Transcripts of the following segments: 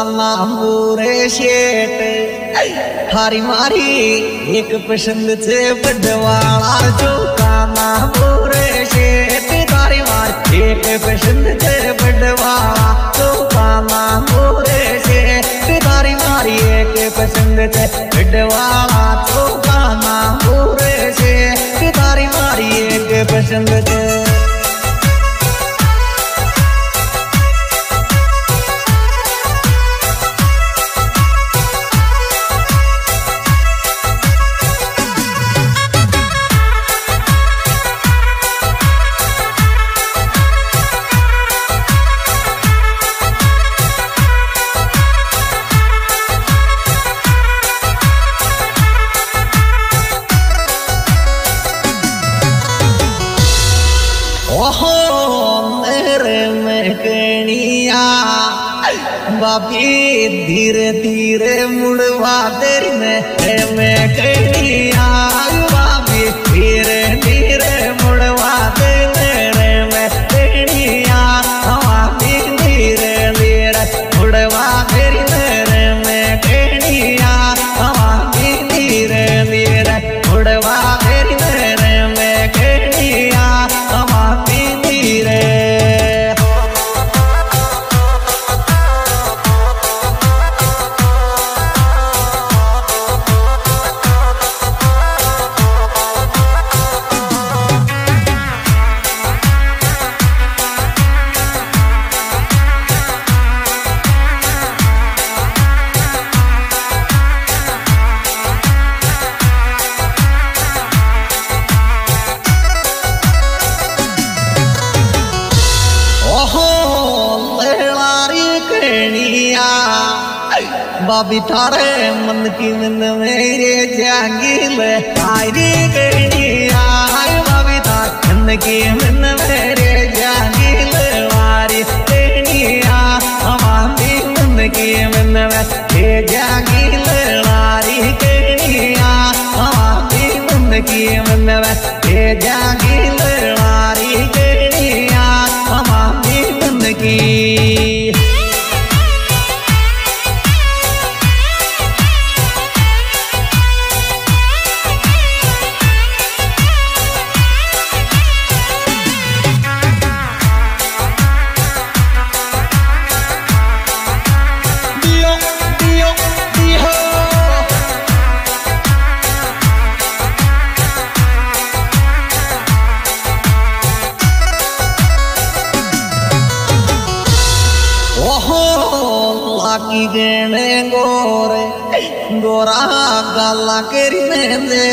चौका मामूरे शेट थारी मारी, एक पसंद से बडवाला चौका। पूरे शेट थारी मारी, एक पसंद से बडवाला चौका। पूरे शेट थारी मारी, एक पसंद से बडवाला बाबी रे मन की मन मेरे जागील। आरी कणिया बाबी थार मन की मन मेरे जागील। वारी गणी आ हमारी मन की मन मेरे जागिल।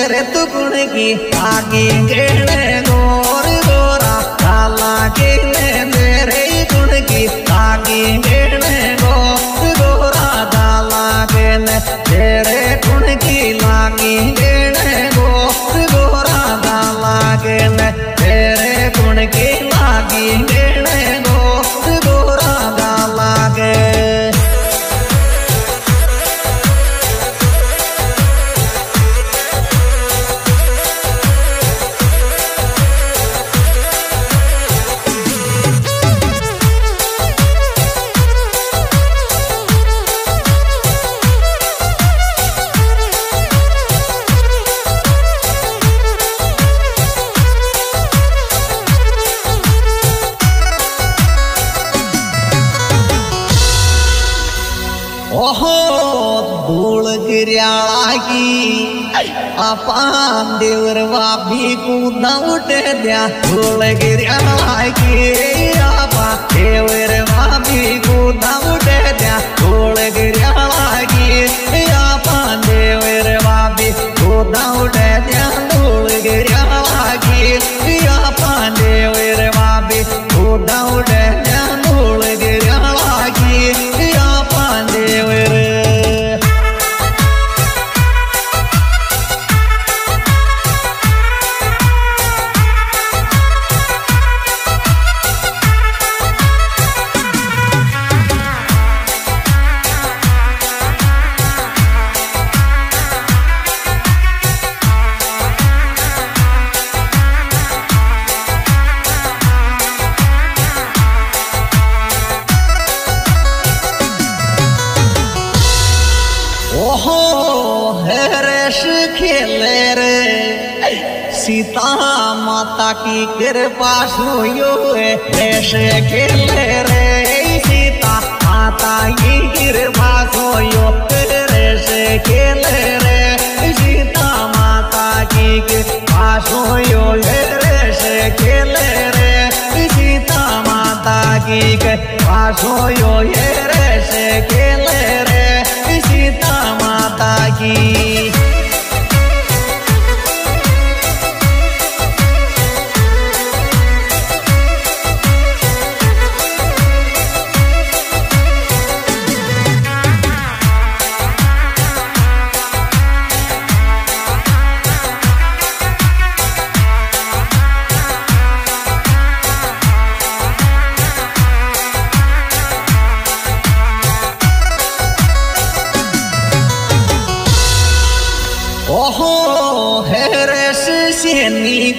तेरे तुकुण की आगे गणे गोरे गोरा गाला करीने तेरे गुण की आगे गणे गोरे गोरा गाला करीने तेरे गुण की लागी गणे गोरे गोरा गाला करीने तेरे गुण की लागी गणे ओहो धूळ गिर्याळा की आपान देवर वाभी कुदा उठ द्या। की आपा देवर वाभी को उठ द्या। गिर्याळा की देवर देवर की कृपा सोयो ऐसे खेले रे सीता, माता की कृपा सोयो ऐसे खेले रे सीता, माता की कृपा सोयो ऐसे खेले रे सीता, माता की कृपा सोयो ऐसे खेले रे सीता, माता की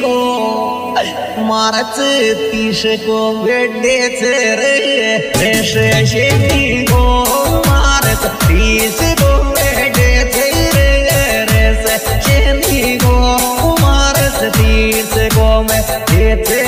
को मारच तीस को बेडे रे हेरस सेनी को मारच तीस को से रे हेरस सेनी को तीस को, मैं देते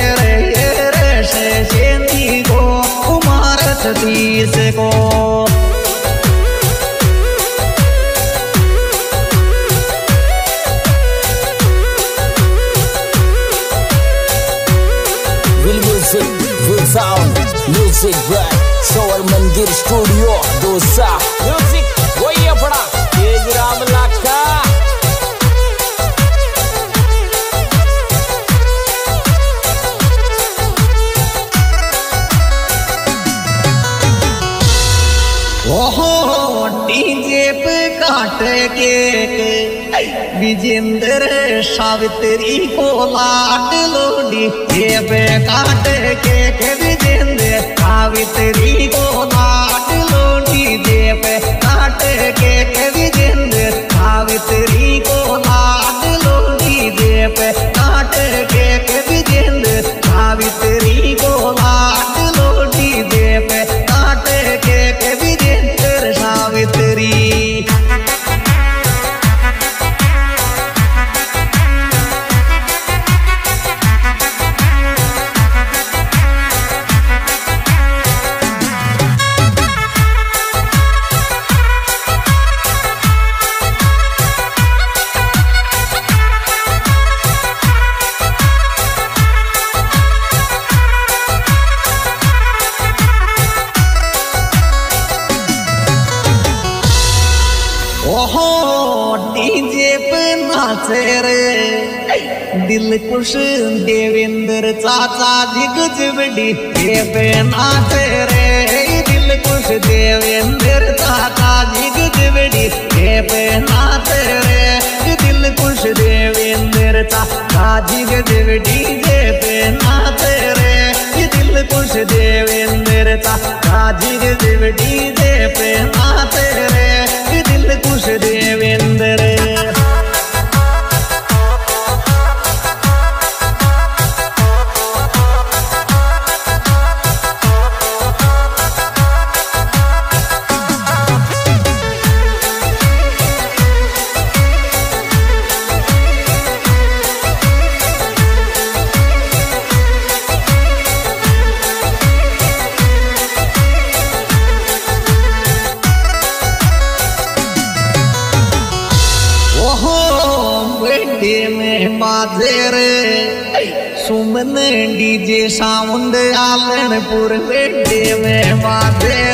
काट के विजेंद्र सावित्री को लाट लोटी दे पे। काट के विजेंद्र सावित्री को लाट लोटी दे पे। ओहो डीजे पे नाचे रे। दिल खुश देवेंद्र चाचा दिग्गज डीजे पे नाचे रे। दिल खुश देवेंद्र चाचा दिग्गज डीजे पे नाचे रे। दिल खुश देवेंद्र चाचा दिग्गज डीजे पे नाचे रे। दिल खुश देवेंद्र चाचा दिग्गज डीजे पे नाचे रे। दिल आलनपुर बेटे में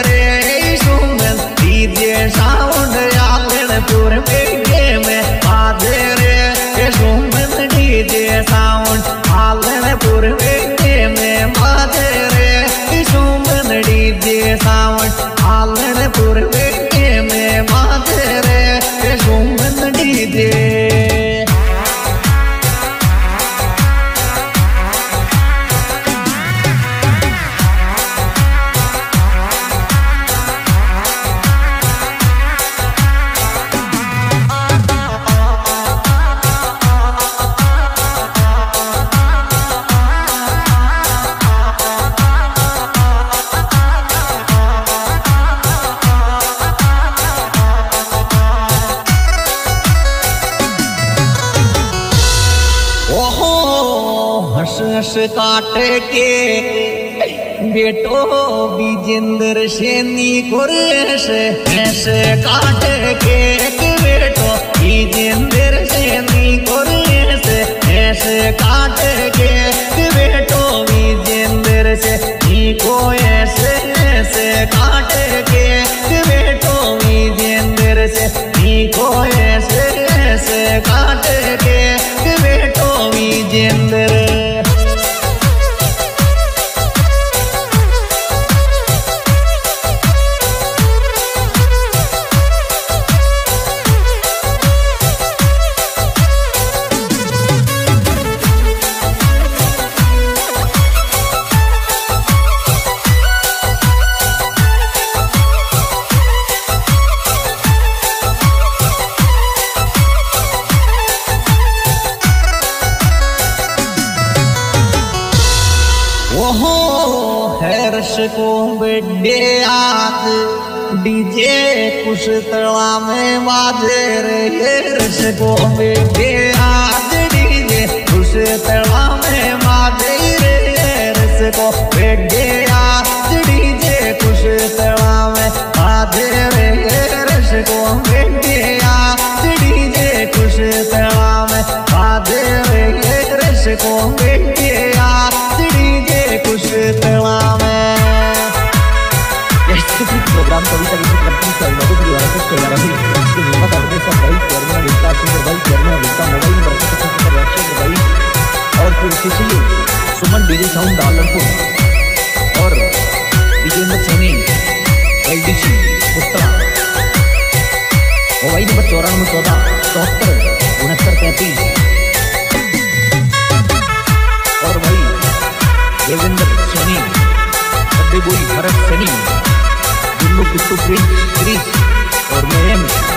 रे सुमन डीजे साउंड, आलनपुर बेटे में बाजे रे सुमन डीजे साउंड आलनपुर बेटे में बाजे रे सुमन डीजे साउंड में काट के बेटो विजेंद्र सेनी कुरेश ऐसे काट के बेटो विजेंद्र सेनी कुरेश ऐसे काट के बेटो आज डीजे कुछ तला में बाजे रे हर्ष को बर्थडे आज डीजे कुछ तला में बाजे रे हर्ष को बर्थडे आज डीजे कुछ तला में बाजे रे हर्ष को बर्थडे आज डीजे कुछ तला में बाजे रे हर्ष को बर्थडे आज डीजे कुछ प्रोग्राम सभी तरह की कंपनी से अनुमति द्वारा कुछ चला रही है इसके निर्माता प्रदेश का वही चेयरमैन अमिता सिंह और वही चेयरमैन अमिता मोबाइल नंबर के साथ प्रदर्शन वही। और फिर सिसिली सुमन डीजे साउंड डालनपुर और Vijendra Saini L D C पुस्तक मोबाइल नंबर चौरानवे, चौदह, चौहत्तर, उनहत्तर, पैंतीस। Devendra Saini Bharat Saini Nuk të shukri, tri, orme